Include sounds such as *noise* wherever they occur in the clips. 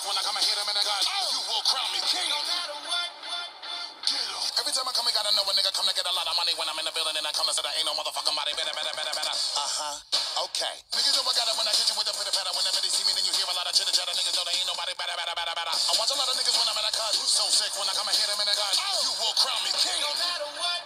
sick when I come and hit him in the gut. You will crown me king. No matter what. Every time I come, I gotta know a nigga come to get a lot of money when I'm in the building and I come and say, ain't no motherfucking body. Better, better, better, better. Uh huh. Okay. Niggas know I got it when I hit you with the pitter patter. Whenever they see me, then you hear a lot of chitter chatter. Niggas know they ain't nobody better, better, better, better. I watch a lot of niggas when I'm in a cut. So sick when I come and hit him in the gut. You will crown me king. No matter what.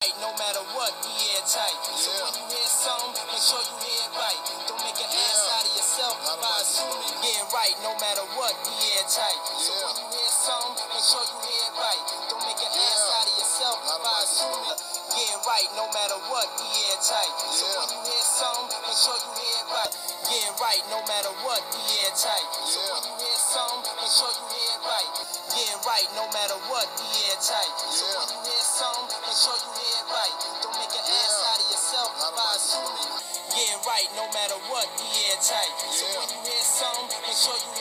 Hey, no matter what, we airtight. So when you hear something, make sure you hear it right. Don't make an ass out of yourself by assuming yeah right. No matter what, we airtight. So when you hear something, make sure you hear it right. Don't make an ass out of yourself by assuming yeah right. No matter what, we airtight. So when you hear something, make sure you hear it right. Yeah right. No matter what, we airtight. So when you hear something, make sure you hear it right. Yeah right. No matter what, we. So when you hear something, make sure you hear it right. Don't make an ass out of yourself by assuming. Yeah, right, no matter what, we airtight. So when you hear something, make sure you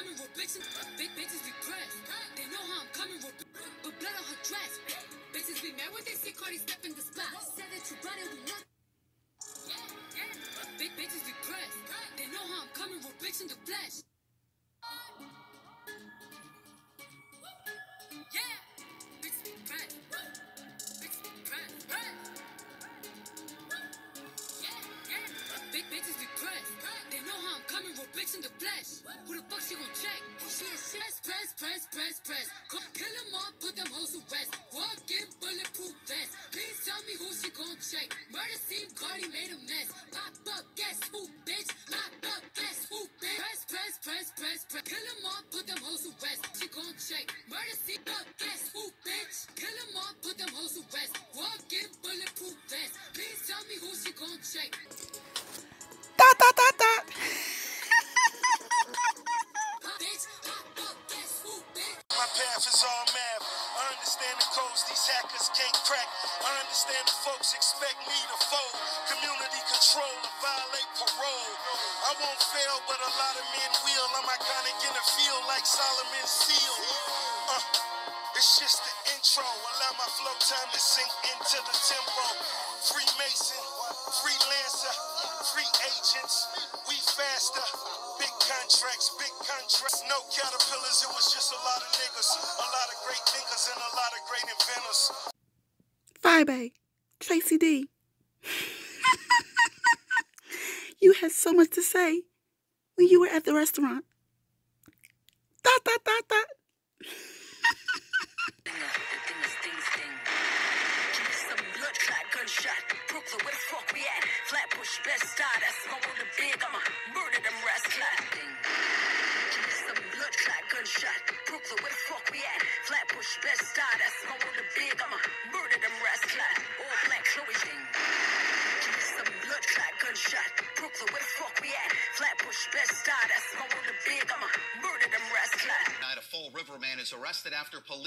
coming with bitch in uh, big bitches be. They know how I'm coming with but blood on her dress. Bitches be mad when they see Cardi step in the spot. Said that you running with nothing. Uh, big bitches be. They know how I'm coming with bitch in the flesh. Bitches be pressed. They know how I'm coming with bitch in the flesh. Who the fuck she gon' check? She is press, press, press, press, press. Come kill them all, put them hoes to rest. Walk in bulletproof vest. Please tell me who she gon' check. Murder scene, Cardi made a mess. Pop up, guess who, bitch? Pop up, guess who, bitch? Press, press, press, press, press. Kill them all, put them hoes to rest. She gon' check. Murder scene, up, guess I won't fail, but a lot of men will. I'm iconic in the field like Solomon's seal. Uh, it's just the intro. Allow my flow time to sink into the tempo. Freemason, freelancer, free agents. We faster. Big contracts, big contracts. No caterpillars, it was just a lot of niggas. A lot of great thinkers and a lot of great inventors. Fibe, Trayce D. you had so much to say when you were at the restaurant. Dot, dot, dot, dot. Flatbush, best that's the big. I'ma murder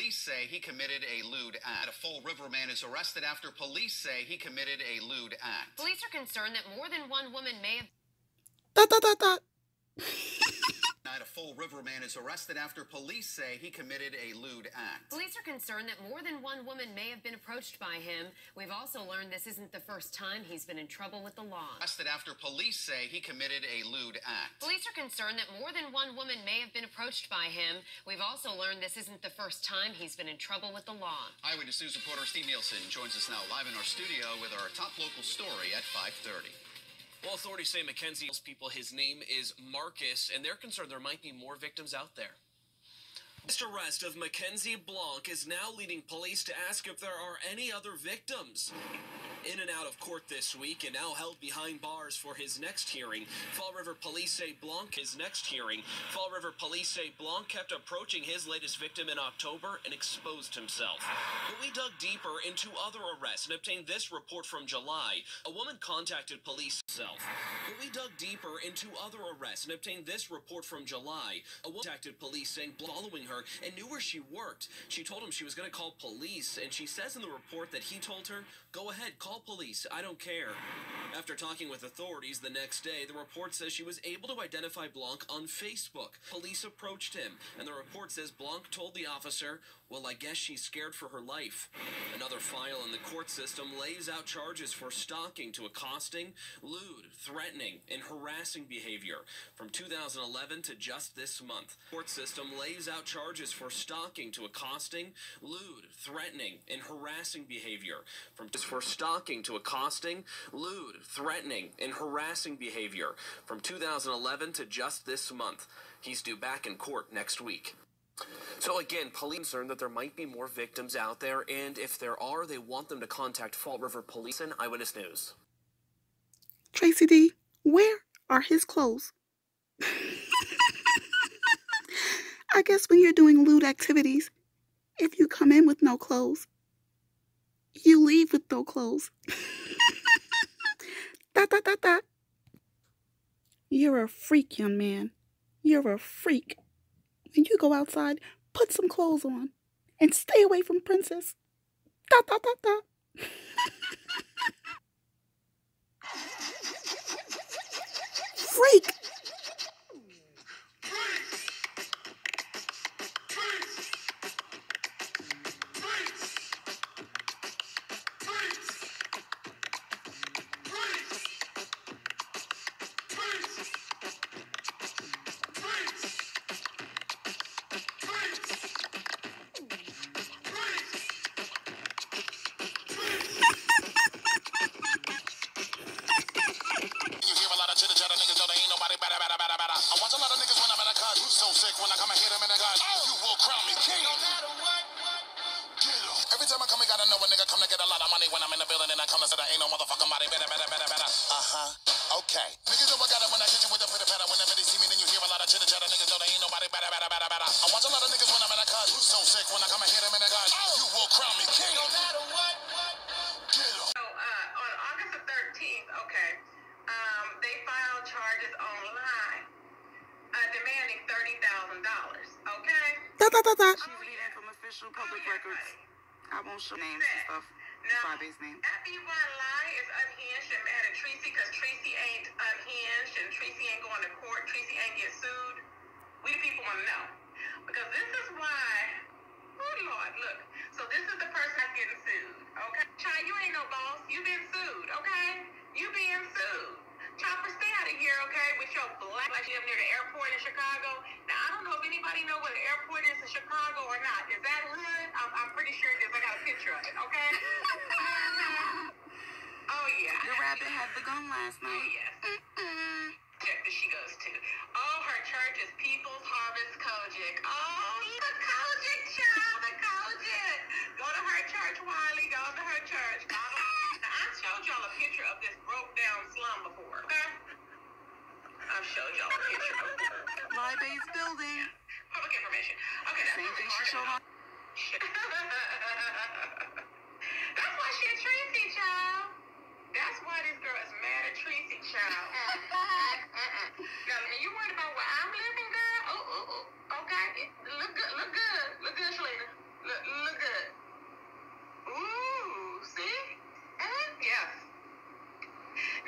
police say he committed a lewd act. A Fall River man is arrested after police say he committed a lewd act. Police are concerned that more than one woman may have Dot, dot, dot, dot. *laughs* Tonight, a Fall River man is arrested after police say he committed a lewd act. Police are concerned that more than one woman may have been approached by him. We've also learned this isn't the first time he's been in trouble with the law. Arrested after police say he committed a lewd act. Police are concerned that more than one woman may have been approached by him. We've also learned this isn't the first time he's been in trouble with the law. Eyewitness News reporter Steve Nielsen joins us now live in our studio with our top local story at 5:30. Well, authorities say Mackenzie tells people his name is Marcus, and they're concerned there might be more victims out there. This arrest of Mackenzie Blanc is now leading police to ask if there are any other victims. In and out of court this week and now held behind bars for his next hearing. Fall River police say Blanc his next hearing. Fall River police say Blanc kept approaching his latest victim in October and exposed himself. But we dug deeper into other arrests and obtained this report from July. A woman contacted police herself. But we dug deeper into other arrests and obtained this report from July. A woman contacted police saying following her and knew where she worked. She told him she was going to call police, and she says in the report that he told her, "Go ahead, call police. I don't care." After talking with authorities the next day, the report says she was able to identify Blanc on Facebook. Police approached him, and the report says Blanc told the officer, Well, I guess she's scared for her life. Another file in the court system lays out charges for stalking to accosting, lewd, threatening, and harassing behavior from 2011 to just this month. Court system lays out charges for stalking to accosting, lewd, threatening, and harassing behavior from just for stalking to accosting, lewd, threatening, and harassing behavior from 2011 to just this month. He's due back in court next week. So again, police concerned that there might be more victims out there, and if there are, they want them to contact Fall River Police and Eyewitness News. Trayce D, where are his clothes? *laughs* I guess when you're doing lewd activities, if you come in with no clothes, you leave with no clothes. da, da, da, da. You're a freak, young man. You're a freak. When you go outside, put some clothes on and stay away from Princess. Da, da, da, da. freak. So sick when I come and hit them in the gut. You will crown me king. No matter what. Get 'em. So, uh, on August the 13th, okay, um, they filed charges online uh, demanding $30,000, okay? Da, da, da, da. She's reading from official public records. I won't show names and stuff. Now, Bobby's name. That Yvonne Lie is unhinged and mad at Trayce because Trayce ain't unhinged and Trayce ain't going to court. Trayce ain't get sued. We the people want to know. Because this is why, oh Lord, look. So this is the person that's getting sued, okay? Child, you ain't no boss. You been sued, okay? You being sued. Chopper, stay out of here, okay? With your black like you up near the airport in Chicago. Now, I don't know if anybody know where the airport is in Chicago or not. Is that hood? I'm, I'm pretty sure it is. I got a picture of it, okay? *laughs* oh, yeah. The rabbit had the gun last night. Oh, night. yes. Check that she goes to. Oh, church is People's Harvest COGIC. Oh, the COGIC child, the COGIC. Go to her church, Wiley. Go to her church. Go to- Now, I showed y'all a picture of this broke down slum before, okay? I've showed y'all a picture before. Lie base building. Public information. Okay, that's Same thing she showed on. *laughs* That's why she a Trayce child. That's why this girl is mad at Trayce child. *laughs* now, are you worried about where I'm living, girl? Oh, oh, oh. Okay. Look good. Look good. Look good, Shalina. Look, look good. Ooh, see? Uh, yes.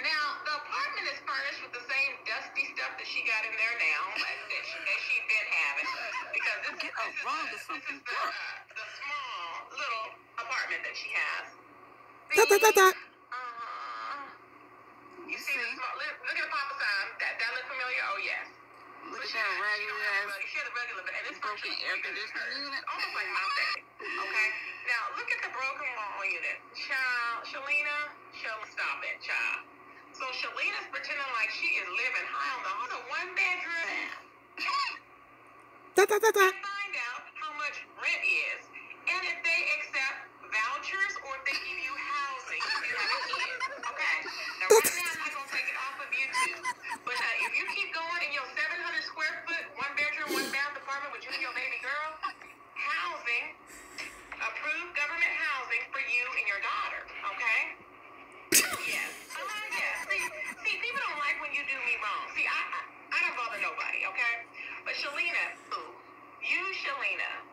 Now, the apartment is furnished with the same dusty stuff that she got in there now, like that she, that she been having. Because this, Get this is around the, to something, the, girl. uh, the small little apartment that she has. Da, da, da, da. Uh-huh. You You see, see? small, look, look at the Papa sign. That, that look familiar? Oh, yes. Look But at that don't- she raggedy a ass. She has a regular bed. And it's broken air conditioning unit. Almost like my bed. Okay? Now, look at the broken wall unit. Child, Shalina, Shal- stop it, child. So Shalina's pretending like she is living high on the, on the one bedroom. Da, da, da, da out how much rent is and if they accept vouchers or if they give you housing if you have *laughs* a. Okay? Now, right now, I'm not going to take it off of you YouTube. But uh, if you keep going in your 700 square foot, one bedroom, one bath apartment with you and your baby girl, housing, approved government housing for you and your daughter. Okay? yes. Uh, yes. See, see, people don't like when you do me wrong. See, I, I, I don't bother nobody, okay? But Shalina, Selena.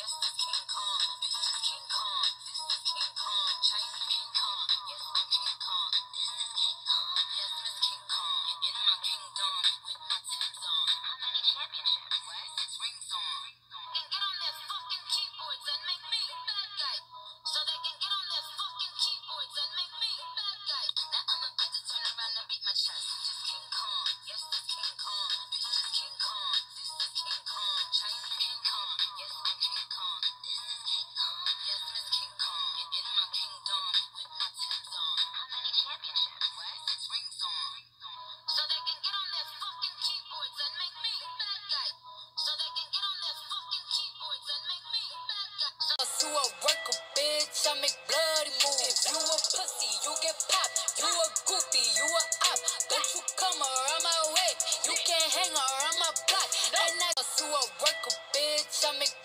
Yes, King Kong. You a worker, bitch. I make bloody moves. You a pussy, you get popped. You a goofy, you a op. Don't you come around my way. You can't hang around my block. And I you a worker, bitch. I make